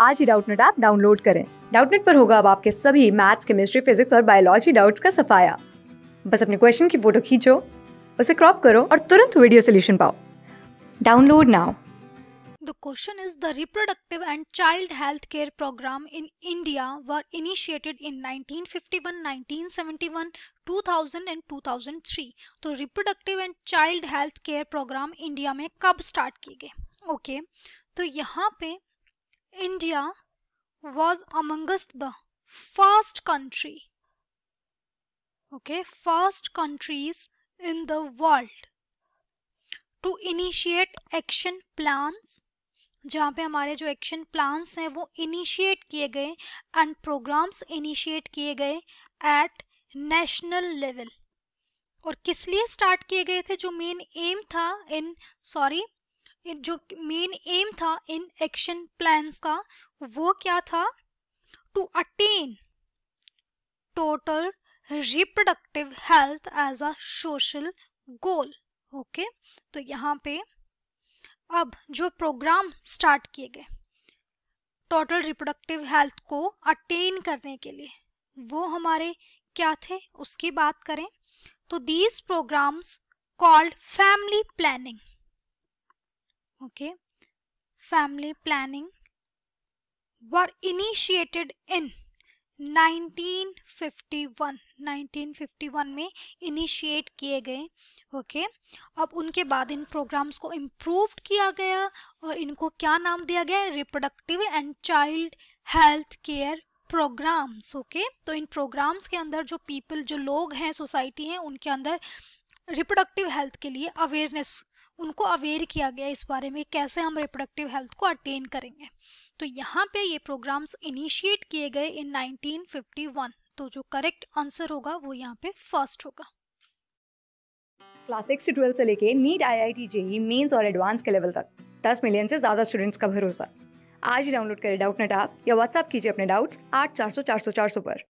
आज ही Doubtnut app download करें डाउटनेट पर होगा अब आपके सभी मैथ्स केमिस्ट्री फिजिक्स और बायोलॉजी डाउट्स का सफाया बस अपने क्वेश्चन की फ़ोटो खींचो उसे क्रॉप करो और तुरंत वीडियो सोल्यूशन पाओ download now The question is the reproductive and child health care program in India were initiated in 1951, 1971, 2000 and 2003. तो reproductive and child health care program India में कब स्टार्ट किए गए okay. तो यहाँ पे India was amongst the first country, okay, first countries in the world to initiate action plans. जहाँ पे हमारे जो एक्शन प्लान्स हैं, वो इनिशिएट किए गए एंड प्रोग्राम्स इनिशिएट किए गए एट नेशनल लेवल और किस लिए स्टार्ट किए गए थे? जो मेन एम था इन सॉरी जो मेन एम था इन एक्शन प्लान्स का, वो क्या था? To attain total reproductive health as a social goal okay तो यहाँ पे अब जो प्रोग्राम स्टार्ट किए गए टोटल रिप्रोडक्टिव हेल्थ को अटेन करने के लिए, वो हमारे क्या थे? उसकी बात करें तो these programs called family planning okay family planning were initiated in 1951 1951 में इनिशिएट किए गए ओके अब उनके बाद इन प्रोग्राम्स को इम्प्रूव किया गया और इनको क्या नाम दिया गया? Reproductive and child health care programs okay तो इन प्रोग्राम्स के अंदर जो पीपल जो लोग हैं सोसाइटी हैं, उनके अंदर रिप्रोडक्टिव हेल्थ के लिए अवेयरनेस उनको अवेयर किया गया इस बारे में कैसे हम रिप्रोडक्टिव हेल्थ को अटेन करेंगे। तो यहाँ पे ये प्रोग्राम्स इनिशिएट किए गए इन 1951 तो जो करेक्ट आंसर होगा वो यहाँ पे फ़र्स्ट होगा। क्लास सिक्स से ट्वेल्थ से लेके NEET I I T JEE mains और एडवांस के लेवल तक। दस मिलियन से ज़्यादा स्टूडेंट्स का भरोसा। आज ही डाउनलोड करें डाउट नेट आप या व्हाट्सअप कीजिए अपने डाउट्स आठ चार सौ चार सौ चार सौ पर।